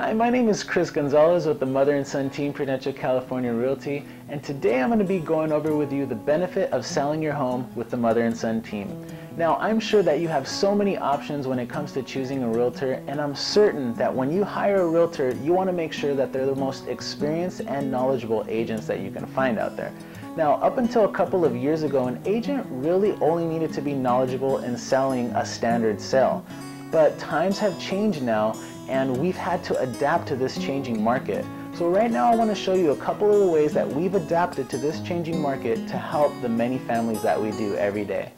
my name is Chris Gonzales with the Mother and Son Team Prudential California Realty, and today I'm going to be going over with you the benefit of selling your home with the Mother and Son Team. Now, I'm sure that you have so many options when it comes to choosing a realtor, and I'm certain that when you hire a realtor, you want to make sure that they're the most experienced and knowledgeable agents that you can find out there. Now, up until a couple of years ago, an agent really only needed to be knowledgeable in selling a standard sale. But times have changed now, and we've had to adapt to this changing market. So right now I want to show you a couple of the ways that we've adapted to this changing market to help the many families that we do every day.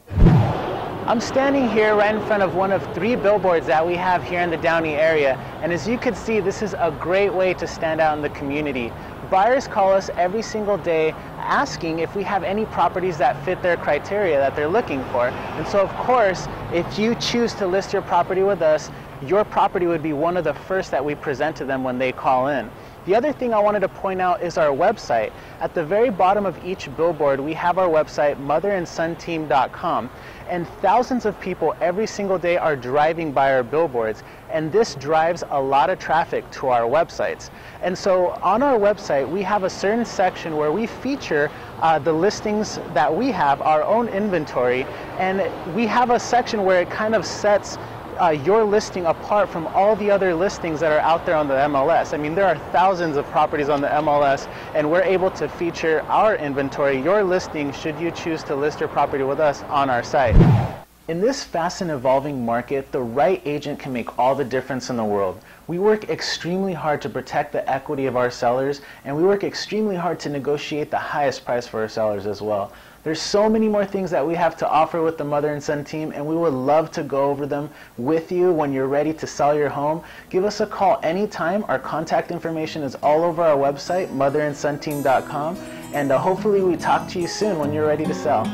I'm standing here right in front of one of three billboards that we have here in the Downey area and as you can see this is a great way to stand out in the community. Buyers call us every single day asking if we have any properties that fit their criteria that they're looking for. And so of course if you choose to list your property with us your property would be one of the first that we present to them when they call in. The other thing I wanted to point out is our website. At the very bottom of each billboard, we have our website, motherandsonteam.com, and thousands of people every single day are driving by our billboards, and this drives a lot of traffic to our websites. And so on our website, we have a certain section where we feature uh, the listings that we have, our own inventory, and we have a section where it kind of sets uh, your listing apart from all the other listings that are out there on the MLS. I mean, there are thousands of properties on the MLS, and we're able to feature our inventory, your listing, should you choose to list your property with us on our site. In this fast and evolving market, the right agent can make all the difference in the world. We work extremely hard to protect the equity of our sellers, and we work extremely hard to negotiate the highest price for our sellers as well. There's so many more things that we have to offer with the Mother and Son team, and we would love to go over them with you when you're ready to sell your home. Give us a call anytime. Our contact information is all over our website, motherandSonteam.com, and uh, hopefully we talk to you soon when you're ready to sell.